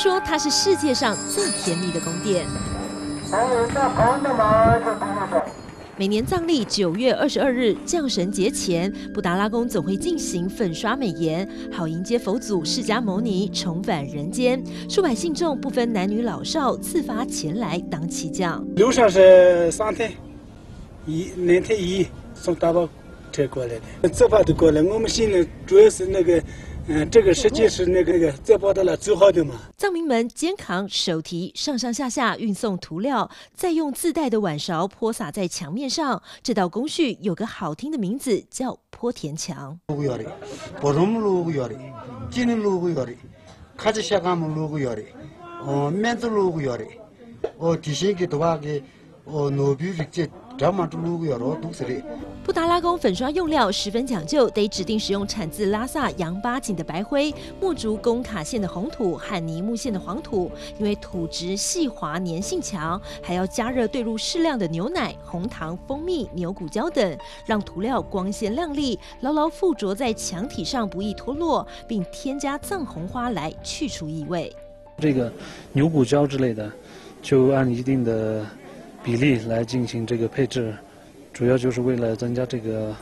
说它是世界上最甜蜜的宫殿。每年藏历九月二十二日降神节前，布达拉宫总会进行粉刷美颜，好迎接佛祖释迦牟尼重返人间。数百信众不分男女老少，自发前来当旗匠。路上是三天，一两天一从大巴车过来的，自发都过来。我们现在主要是那个。嗯，这个实际是那个个这包的了最好的嘛。藏民们肩扛手提，上上下下运送涂料，再用自带的碗勺泼洒在墙面上。这道工序有个好听的名字，叫泼田墙。布达拉宫粉刷用料十分讲究，得指定使用产自拉萨羊八井的白灰、木竹工卡线的红土和泥木线的黄土，因为土质细滑、粘性强，还要加热兑入适量的牛奶、红糖、蜂蜜、牛骨胶等，让涂料光鲜亮丽，牢牢附着在墙体上，不易脱落，并添加藏红花来去除异味。这个牛骨胶之类的，就按一定的。比例来进行这个配置，主要就是为了增加这个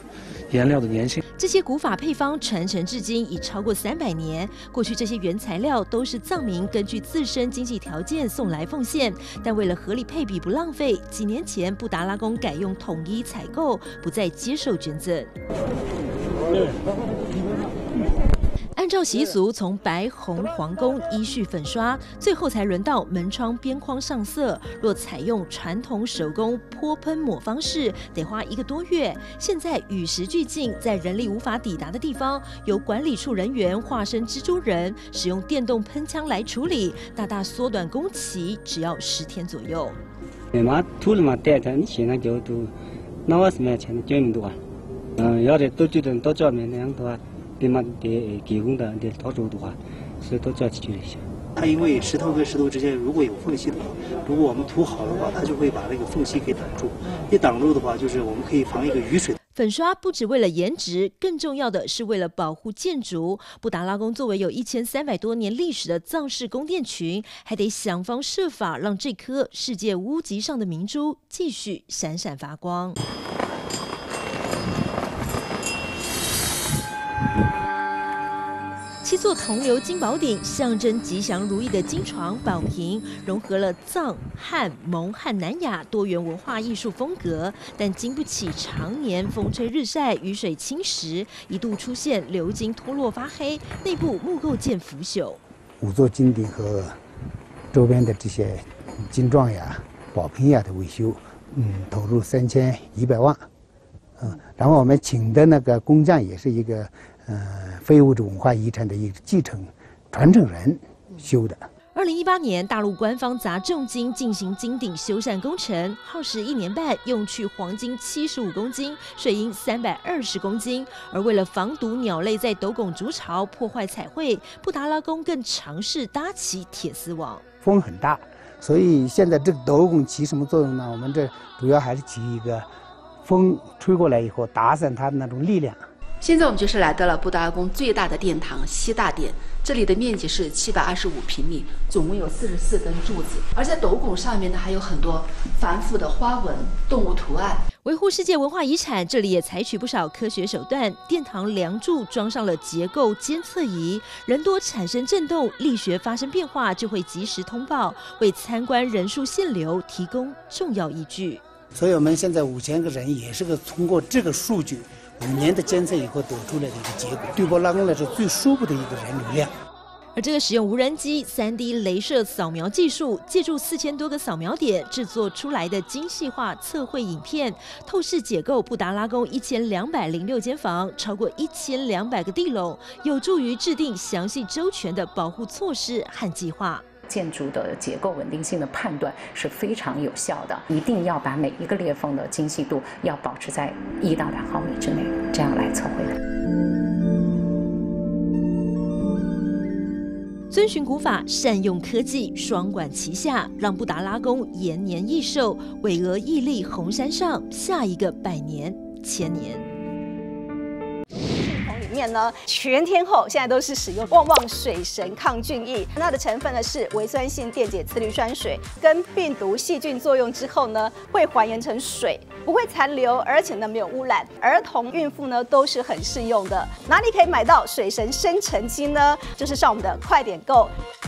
颜料的粘性。这些古法配方传承至今已超过三百年。过去这些原材料都是藏民根据自身经济条件送来奉献，但为了合理配比不浪费，几年前布达拉宫改用统一采购，不再接受捐赠。按照习俗，从白、红、黄宫依序粉刷，最后才轮到门窗边框上色。若采用传统手工泼喷抹方式，得花一个多月。现在与时俱进，在人力无法抵达的地方，由管理处人员化身蜘蛛人，使用电动喷枪来处理，大大缩短工期，只要十天左右。对嘛，得提供的得操作的话，是都要解决一下。它因为石头跟石头之间如果有缝隙的话，如果我们涂好的话，它就会把那个缝隙给挡住。一挡住的话，就是我们可以防一个雨水。粉刷不只为了颜值，更重要的是为了保护建筑。布达拉宫作为有一千三百多年历史的藏式宫殿群，还得想方设法让这颗世界屋脊上的明珠继续闪闪发光。七座铜流金宝顶，象征吉祥如意的金床宝瓶，融合了藏、汉、蒙汉南亚多元文化艺术风格，但经不起常年风吹日晒、雨水侵蚀，一度出现鎏金脱落发黑，内部木构件腐朽。五座金顶和周边的这些金幢呀、宝瓶呀的维修，嗯，投入三千一百万，嗯，然后我们请的那个工匠也是一个。呃，非物质文化遗产的一个继承传承人修的。二零一八年，大陆官方砸重金进行金顶修缮工程，耗时一年半，用去黄金七十五公斤，水银三百二十公斤。而为了防堵鸟类在斗拱筑巢破坏彩绘，布达拉宫更尝试搭起铁丝网。风很大，所以现在这个斗拱起什么作用呢？我们这主要还是起一个风吹过来以后打散它的那种力量。现在我们就是来到了布达拉宫最大的殿堂西大殿，这里的面积是七百二十五平米，总共有四十四根柱子，而在斗拱上面呢还有很多繁复的花纹、动物图案。维护世界文化遗产，这里也采取不少科学手段。殿堂梁柱装上了结构监测仪，人多产生震动，力学发生变化就会及时通报，为参观人数限流提供重要依据。所以我们现在五千个人也是个通过这个数据。五年的监测以后得出来的一个结果，对波拉宫来说最舒服的一个人流量。而这个使用无人机、三 D 镭射扫描技术，借助四千多个扫描点制作出来的精细化测绘影片，透视解构布达拉宫一千两百零六间房，超过一千两百个地笼，有助于制定详细周全的保护措施和计划。建筑的结构稳定性的判断是非常有效的，一定要把每一个裂缝的精细度要保持在一到两毫米之内，这样来测绘的。遵循古法，善用科技，双管齐下，让布达拉宫延年益寿，巍峨屹立红山上，下一个百年千年。面呢，全天候现在都是使用旺旺水神抗菌液，它的成分呢是维酸性电解次氯酸水，跟病毒细菌作用之后呢，会还原成水，不会残留，而且呢没有污染，儿童、孕妇呢都是很适用的。哪里可以买到水神生成机呢？就是上我们的快点购。